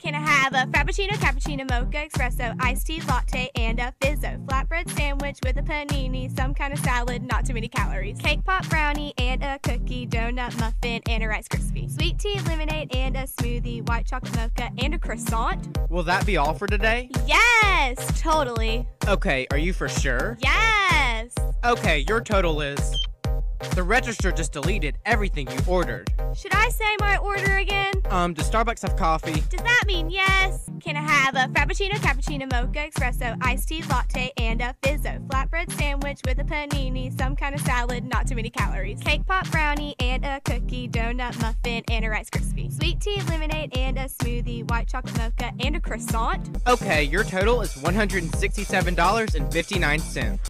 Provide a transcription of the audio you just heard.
Can I have a frappuccino, cappuccino, mocha, espresso, iced tea, latte, and a fizzio? Flatbread sandwich with a panini, some kind of salad, not too many calories. Cake pop brownie and a cookie, donut muffin, and a Rice Krispie. Sweet tea, lemonade, and a smoothie, white chocolate mocha, and a croissant. Will that be all for today? Yes, totally. Okay, are you for sure? Yes. Okay, your total is. The register just deleted everything you ordered. Should I say my order again? Um, does Starbucks have coffee? Does that mean yes? Can I have a frappuccino, cappuccino, mocha, espresso, iced tea, latte, and a fizzio? Flatbread sandwich with a panini, some kind of salad, not too many calories. Cake pop brownie and a cookie, donut muffin, and a Rice Krispie. Sweet tea, lemonade, and a smoothie, white chocolate mocha, and a croissant. Okay, your total is $167.59.